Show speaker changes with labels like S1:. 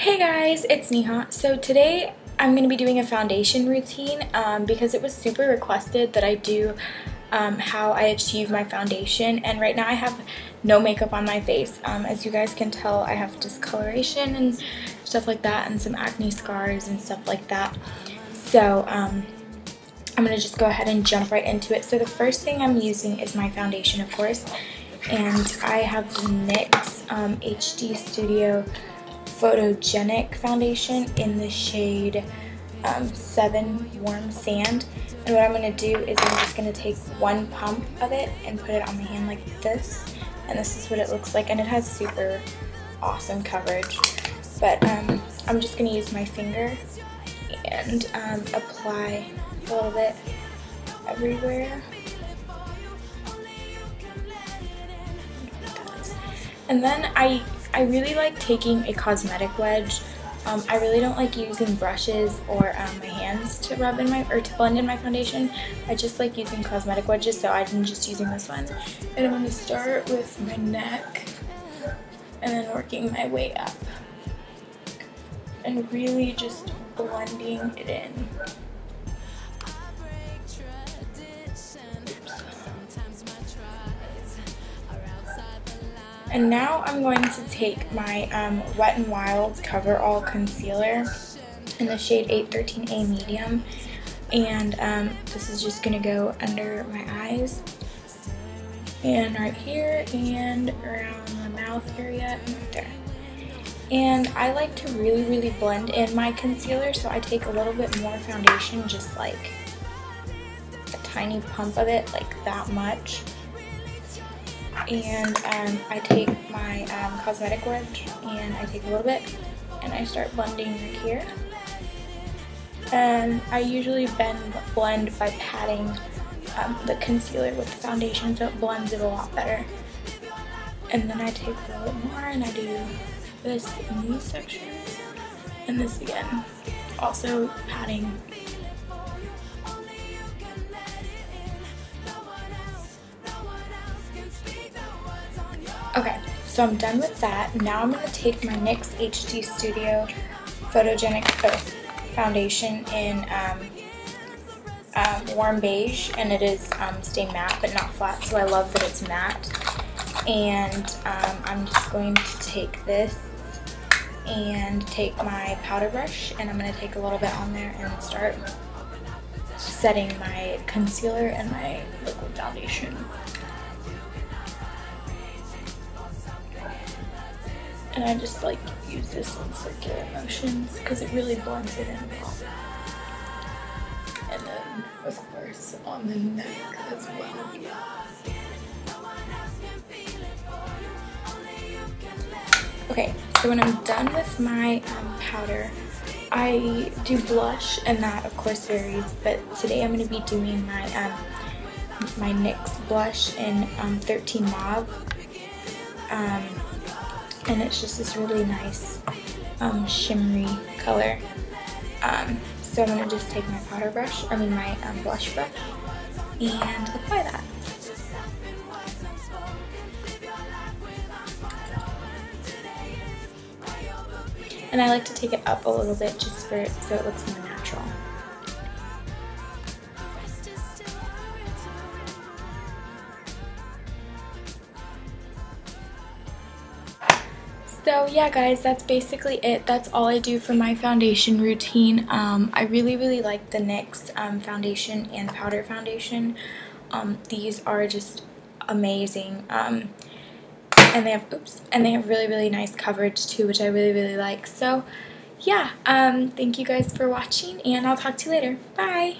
S1: Hey guys, it's Neha. So today I'm going to be doing a foundation routine um, because it was super requested that I do um, how I achieve my foundation and right now I have no makeup on my face. Um, as you guys can tell I have discoloration and stuff like that and some acne scars and stuff like that. So um, I'm going to just go ahead and jump right into it. So the first thing I'm using is my foundation of course and I have the NYX HD um, Studio Photogenic Foundation in the shade um, 7 Warm Sand. And what I'm going to do is I'm just going to take one pump of it and put it on my hand like this. And this is what it looks like. And it has super awesome coverage. But um, I'm just going to use my finger and um, apply a little bit everywhere. And then I I really like taking a cosmetic wedge. Um, I really don't like using brushes or um, my hands to rub in my or to blend in my foundation. I just like using cosmetic wedges, so I'm just using this one. And I'm going to start with my neck and then working my way up. And really just blending it in. And now I'm going to take my um, Wet n Wild Cover All Concealer in the shade 813A Medium. And um, this is just going to go under my eyes and right here and around the mouth area and right there. And I like to really, really blend in my concealer, so I take a little bit more foundation, just like a tiny pump of it, like that much and um, I take my um, cosmetic wedge and I take a little bit and I start blending right here. And I usually bend, blend by patting um, the concealer with the foundation so it blends it a lot better. And then I take a little more and I do this in these sections and this again. Also patting Okay, so I'm done with that. Now I'm going to take my NYX HD Studio Photogenic Foundation in um, um, warm beige, and it is um, stay matte but not flat, so I love that it's matte. And um, I'm just going to take this and take my powder brush, and I'm going to take a little bit on there and start setting my concealer and my liquid foundation. And I just like use this in circular motions because it really blends it in well. And then, of course, on the neck as well. Okay, so when I'm done with my um, powder, I do blush, and that of course varies, but today I'm going to be doing my um, my NYX blush in um, 13 Mauve. Um, and it's just this really nice um, shimmery color. Um, so I'm going to just take my powder brush, I mean my um, blush brush, and apply that. And I like to take it up a little bit just for so it looks more So yeah guys, that's basically it. That's all I do for my foundation routine. Um, I really, really like the NYX um, foundation and powder foundation. Um, these are just amazing. Um, and they have, oops, and they have really, really nice coverage too, which I really, really like. So yeah, um, thank you guys for watching and I'll talk to you later. Bye!